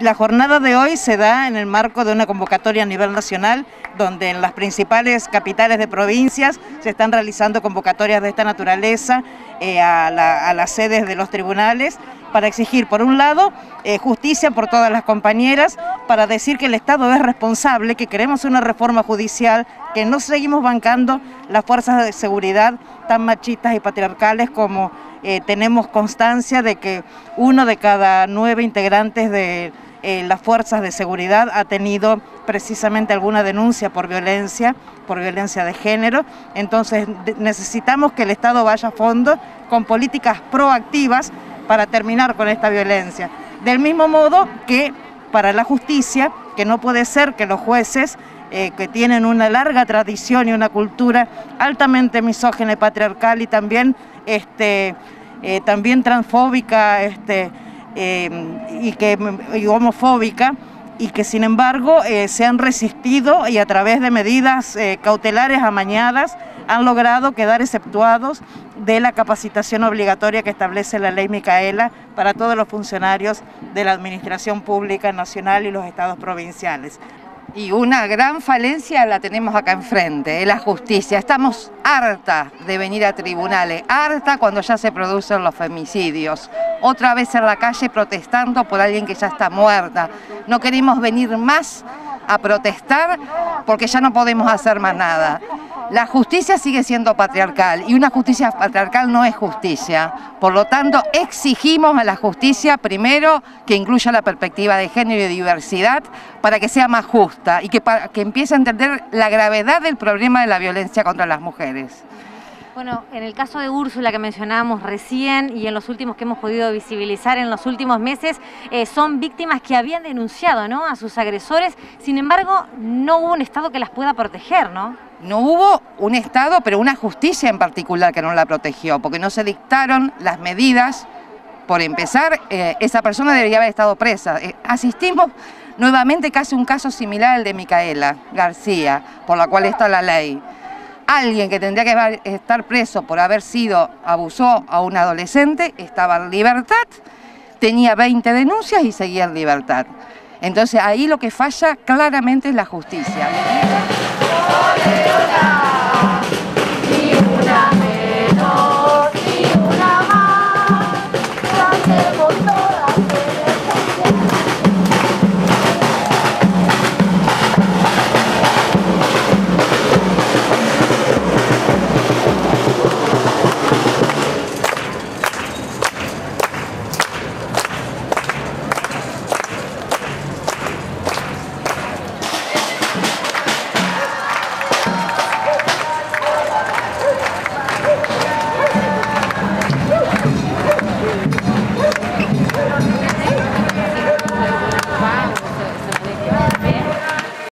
La jornada de hoy se da en el marco de una convocatoria a nivel nacional, donde en las principales capitales de provincias se están realizando convocatorias de esta naturaleza eh, a, las sedes de los tribunales para exigir, por un lado, eh, justicia por todas las compañeras, para decir que el Estado es responsable, que queremos una reforma judicial, que no seguimos bancando las fuerzas de seguridad tan machistas y patriarcales como eh, tenemos constancia de que uno de cada nueve integrantes de eh, las fuerzas de seguridad ha tenido precisamente alguna denuncia por violencia, por violencia de género. Entonces necesitamos que el Estado vaya a fondo con políticas proactivas para terminar con esta violencia. Del mismo modo que para la justicia, que no puede ser que los jueces eh, que tienen una larga tradición y una cultura altamente misógena y patriarcal y también, este, eh, también transfóbica, este, Em, y, que, homofóbica y que sin embargo eh, se han resistido y a través de medidas eh, cautelares amañadas han logrado quedar exceptuados de la capacitación obligatoria que establece la ley Micaela para todos los funcionarios de la Administración Pública Nacional y los estados provinciales. Y una gran falencia la tenemos acá enfrente, es la justicia. Estamos harta de venir a tribunales, harta cuando ya se producen los femicidios. Otra vez en la calle protestando por alguien que ya está muerta. No queremos venir más a protestar porque ya no podemos hacer más nada. La justicia sigue siendo patriarcal y una justicia patriarcal no es justicia. Por lo tanto, exigimos a la justicia primero que incluya la perspectiva de género y diversidad para que sea más justa y que, que empiece a entender la gravedad del problema de la violencia contra las mujeres. Bueno, en el caso de Úrsula que mencionábamos recién y en los últimos que hemos podido visibilizar en los últimos meses, eh, son víctimas que habían denunciado ¿no? a sus agresores, sin embargo no hubo un Estado que las pueda proteger, ¿no? No hubo un Estado, pero una justicia en particular que no la protegió, porque no se dictaron las medidas. Por empezar, eh, esa persona debería haber estado presa. Eh, asistimos nuevamente casi un caso similar al de Micaela García, por la cual está la ley alguien que tendría que estar preso por haber sido, abusó a un adolescente, estaba en libertad, tenía 20 denuncias y seguía en libertad. Entonces ahí lo que falla claramente es la justicia.